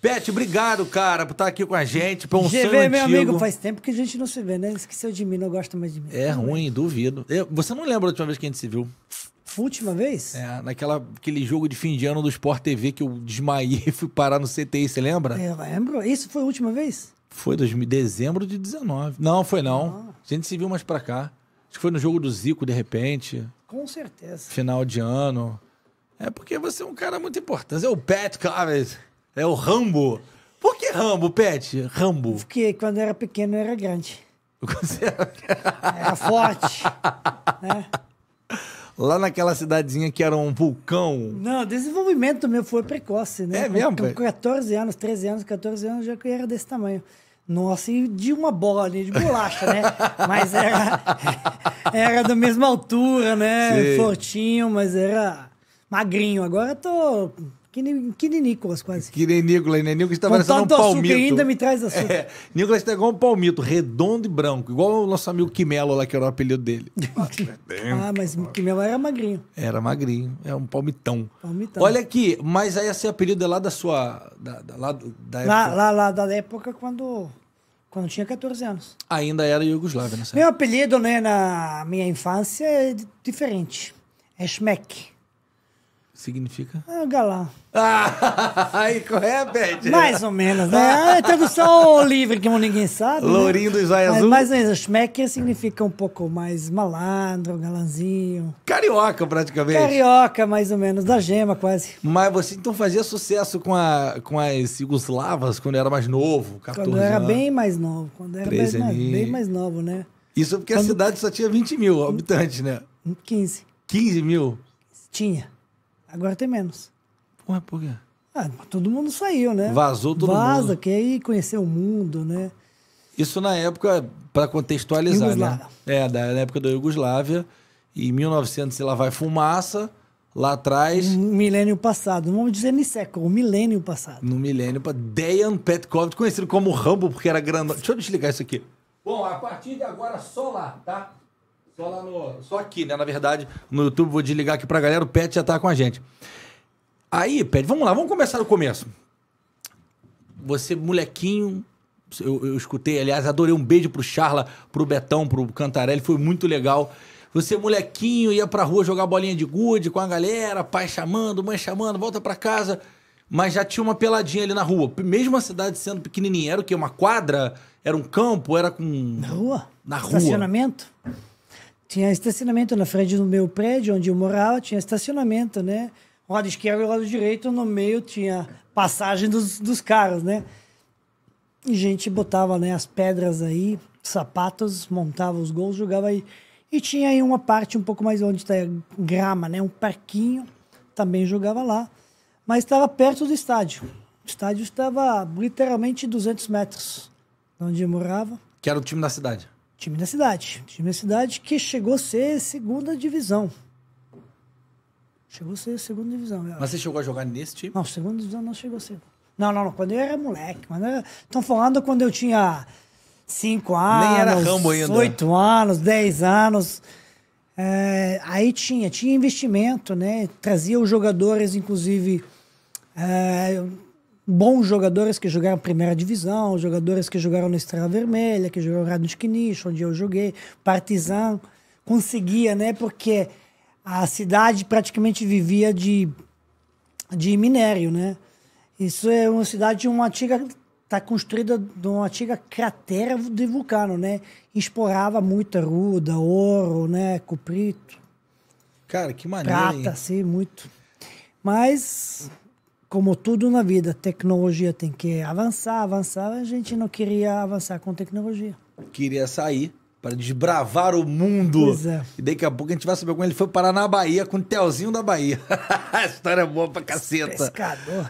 Pet, obrigado, cara, por estar aqui com a gente. Por um sonho GV, meu antigo. amigo, faz tempo que a gente não se vê, né? Esqueceu de mim, não gosta mais de mim. É ruim, duvido. Eu- você não lembra da última vez que a gente se viu? Última vez? É, naquela, aquele jogo de fim de ano do Sport TV que eu desmaiei e fui parar no CTI, você lembra? Eu lembro. Isso foi a última vez? Foi 2000, dezembro de 19. Não, foi não. A gente se viu mais pra cá. Acho que foi no jogo do Zico, de repente. Com certeza. Final de ano. É porque você é um cara muito importante. É o Pet Covers. É o Rambo. Por que Rambo, Pet? Rambo. Porque quando eu era pequeno eu era grande. Era forte. né? Lá naquela cidadezinha que era um vulcão. Não, o desenvolvimento meu foi precoce, né? É mesmo, Com, pai? com 14 anos, 13 anos, 14 anos, já que eu era desse tamanho. Nossa, e de uma bola ali, de bolacha, né? Mas era, era da mesma altura, né? Sei. Fortinho, mas era magrinho. Agora eu tô que nem, que nem Nicolas, quase. Que nem Nicolas, né? Nicolas tá Com parecendo um tanto açúcar palmito. ainda me traz açúcar. É, Nicolas tá igual um palmito, redondo e branco. Igual o nosso amigo Quimelo lá, que era o apelido dele. Ah, mas que meu era magrinho. Era magrinho, é um palmitão. Palmitão. Olha aqui, mas aí esse apelido é lá da sua. Da, da, lá da Lá, época- lá, lá da época quando, quando tinha 14 anos. Ainda era Iugoslávia, né? Meu apelido, né, na minha infância é di- diferente. É Schmeck. Significa. É o galã. Ah, aí, qual é, Pet? Mais ou menos, né? É tradução livre, como ninguém sabe. né? Lourinho do Zóio Mas Azul. mais ou menos, Schmeck significa um pouco mais malandro, galanzinho. Carioca, praticamente. Carioca, mais ou menos, da gema quase. Mas você então fazia sucesso com, a, com as Yugoslavas quando era mais novo, 14 Quando era anos. bem mais novo. Quando era bem 13 mais, bem mais novo, né? Isso porque a Quando- cidade só tinha 20 mil habitantes, né? 15. 15 mil? Tinha. Agora tem menos. Porra, por quê? Ah, todo mundo saiu, né? Vazou todo Vaza, mundo. quer ir conhecer o mundo, né? Isso na época, para contextualizar, né? É, da, na época da Iugoslávia. Em 1900, sei lá, vai fumaça. Lá atrás, Um milênio passado. Não vamos dizer nem século, milênio passado. no milênio, Dejan Petkov, conhecido como Rambo, porque era grande. Deixa eu desligar isso aqui. Bom, a partir de agora, só lá, tá? Só lá no. Só aqui, né? Na verdade, no YouTube, vou desligar aqui pra galera. O Pet já tá com a gente. Aí, Pet, vamos lá, vamos começar do começo. Você, molequinho, eu, eu escutei, aliás, adorei um beijo pro Charla, pro Betão, pro Cantarelli, foi muito legal. Você, molequinho, ia pra rua jogar bolinha de gude com a galera, pai chamando, mãe chamando, volta pra casa. Mas já tinha uma peladinha ali na rua. Mesmo a cidade sendo pequenininha, era o quê? Uma quadra? Era um campo? Era com... Na rua? Na rua. Estacionamento? Tinha estacionamento na frente do meu prédio, onde eu morava, tinha estacionamento, né? Lado esquerdo e lado direito, no meio tinha passagem dos, dos carros, né? E a gente botava né, as pedras aí, sapatos, montava os gols, jogava aí. E tinha aí uma parte um pouco mais onde está grama, né? Um parquinho, também jogava lá. Mas estava perto do estádio. O estádio estava literalmente 200 metros de onde eu morava. Que era o time da cidade. Time da cidade. Time da cidade que chegou a ser segunda divisão. Chegou a ser segunda divisão. Mas você chegou a jogar nesse time? Não, segunda divisão não chegou a ser. Não, não, não. Quando eu era moleque. Estão falando quando eu tinha cinco anos. Nem era Rambo ainda. Oito anos, dez anos. É, aí tinha, tinha investimento, né? Trazia os jogadores, inclusive, é, bons jogadores que jogaram primeira divisão, jogadores que jogaram no Estrela Vermelha, que jogaram no Knish, onde eu joguei, Partizan. Conseguia, né? Porque a cidade praticamente vivia de, de minério, né? Isso é uma cidade de uma antiga está construída de uma antiga cratera de vulcano, né? Explorava muita ruda, ouro, né? Cuprito, Cara, que maneiro, hein? prata, assim, muito. Mas, como tudo na vida, tecnologia tem que avançar, avançar. A gente não queria avançar com tecnologia. Queria sair para desbravar o mundo. Pois é. E daqui a pouco a gente vai saber como ele foi parar na Bahia com o Telzinho da Bahia. a história é boa pra caceta. Pescador.